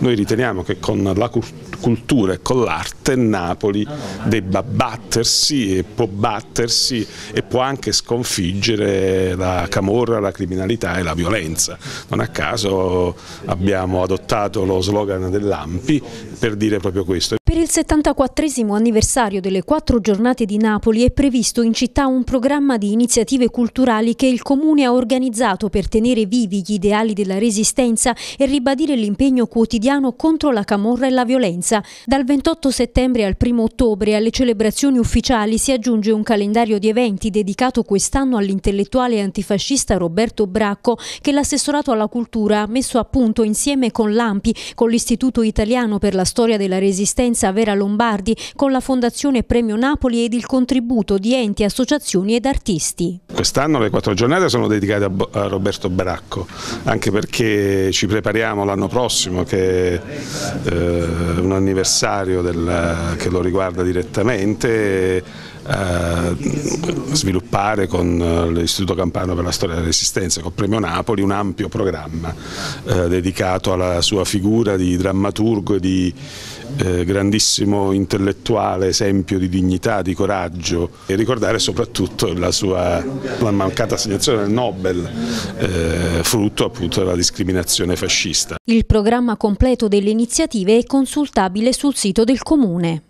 Noi riteniamo che con la cultura e con l'arte Napoli debba battersi e può battersi e può anche sconfiggere la camorra, la criminalità e la violenza. Non a caso abbiamo adottato lo slogan dell'AMPI per dire proprio questo. Per il 74 anniversario delle quattro giornate di Napoli è previsto in città un programma di iniziative culturali che il Comune ha organizzato per tenere vivi gli ideali della resistenza e ribadire l'impegno quotidiano contro la camorra e la violenza. Dal 28 settembre al 1 ottobre alle celebrazioni ufficiali si aggiunge un calendario di eventi dedicato quest'anno all'intellettuale antifascista Roberto Bracco che l'assessorato alla cultura ha messo a punto insieme con l'AMPI, con l'Istituto Italiano per la Storia della Resistenza Vicenza Vera Lombardi con la Fondazione Premio Napoli ed il contributo di enti, associazioni ed artisti. Quest'anno le quattro giornate sono dedicate a Roberto Baracco, anche perché ci prepariamo l'anno prossimo che è eh, un anniversario del, che lo riguarda direttamente eh, sviluppare con l'Istituto Campano per la Storia della Resistenza, con Premio Napoli, un ampio programma eh, dedicato alla sua figura di drammaturgo e di eh, grandissimo intellettuale, esempio di dignità, di coraggio e ricordare soprattutto la sua la mancata assegnazione del Nobel, eh, frutto appunto della discriminazione fascista. Il programma completo delle iniziative è consultabile sul sito del Comune.